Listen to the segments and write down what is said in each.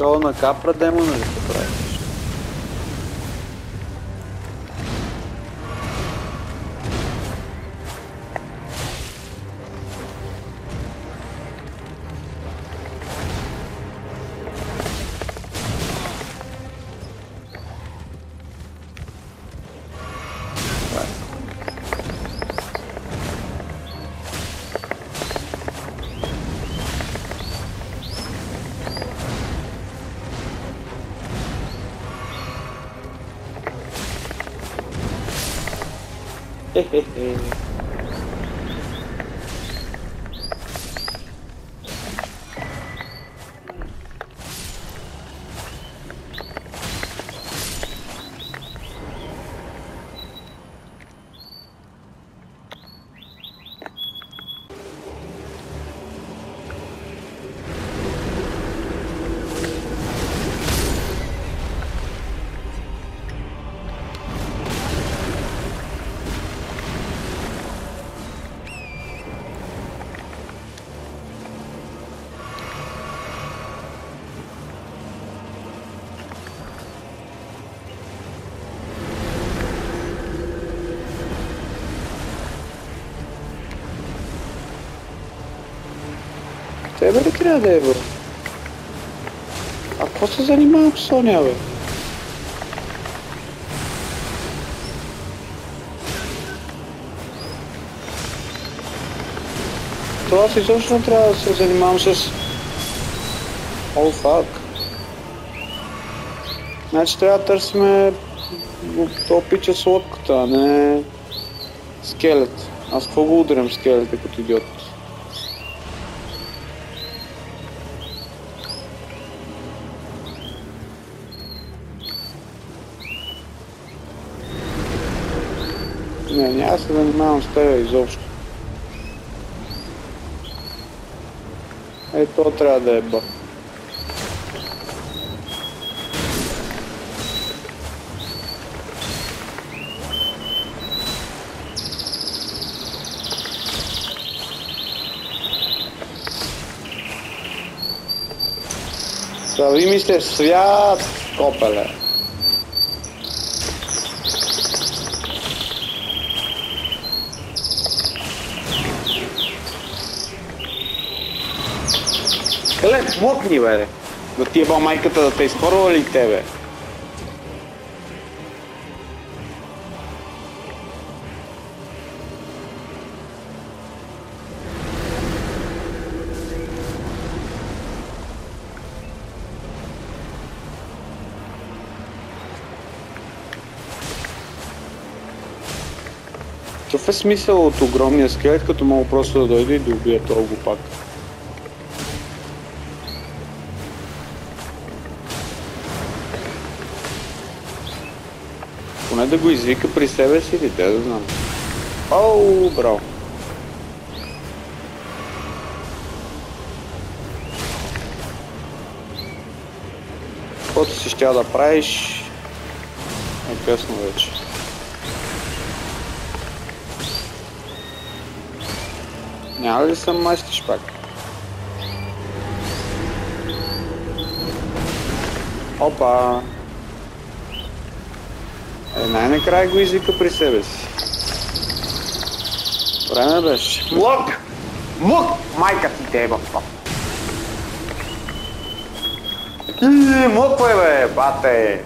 То на капра демона ли се прави? Jejeje. Тебе ли трябва да е, бро? А какво се занимавам с Соня, бе? Това си изобщо трябва да се занимавам с... О, фак. Значи трябва да търсиме то пича с лодката, а не скелет. Аз какво го ударям скелета като идиот? Не, няма да се занимавам с тебе изобщо. Е, то трябва да е бъ. Та ви мисля свят, копеле. Еле, мокни, бе. Да ти е ба майката да те изхорва ли тебе? Какъв е смисъл от огромния скелет, като мога просто да дойде и да убие този глупак? Поне да го извика при себе си или те да знам. Оу, браво. Каквото си ще да правиш, е късно вече. Няма ли съм мастиш пак? Опа! Е, най-накрая го извика при себе си. Време беше. Лук! Лук! Майка ти те е в това. Ти, муквай бе, бате!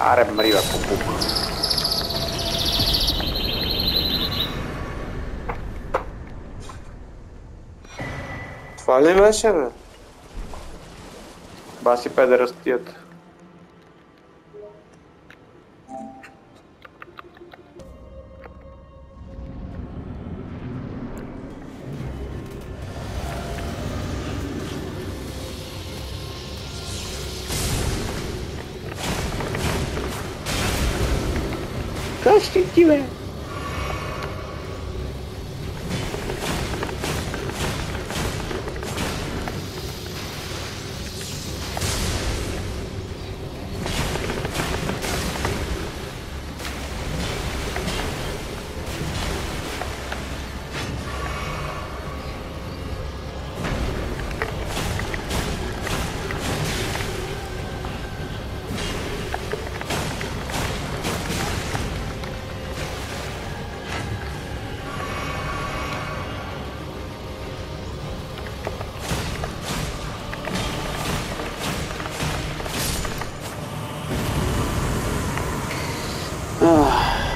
Аре, мри бе, попук. Това ли беше, бе? Баси педерастията. Как ще ти, бе?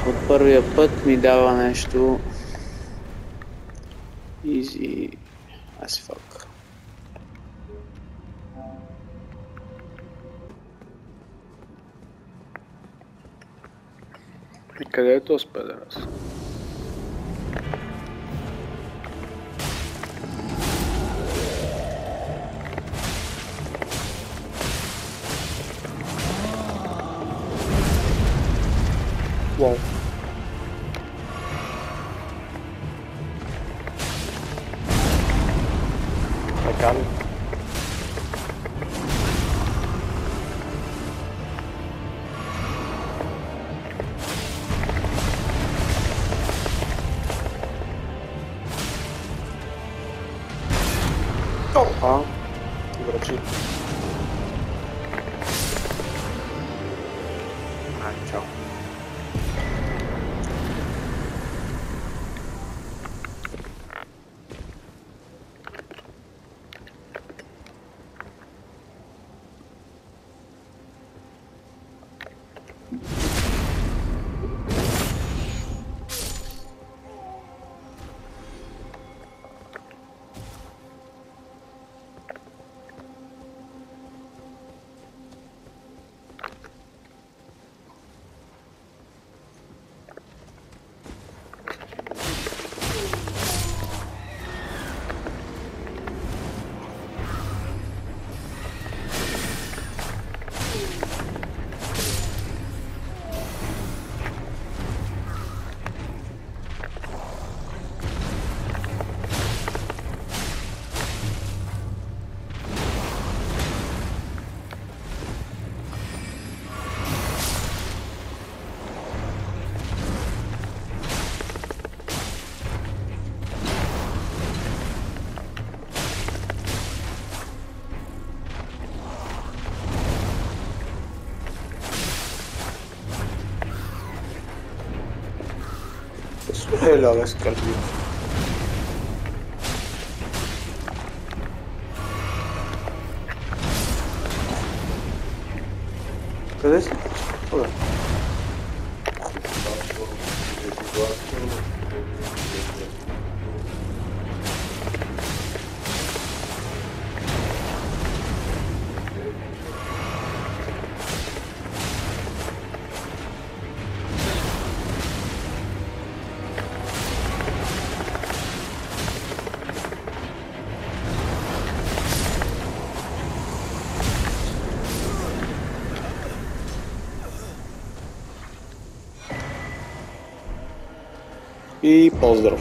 От първия път ми дава нещо... Easy... as fuck. Къде е този педерас? 哇 Еле, бе, скърби. Къде си? e pozdro